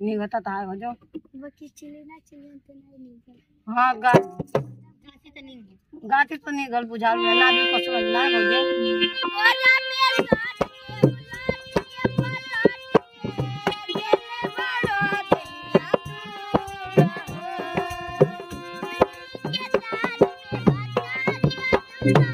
निघत आता आहे म्हणजे बाकी चिली ना चिली तो नाही हा गा गाती तो निघल बुझाल ना भी कसं नाही म्हणजे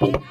Bye.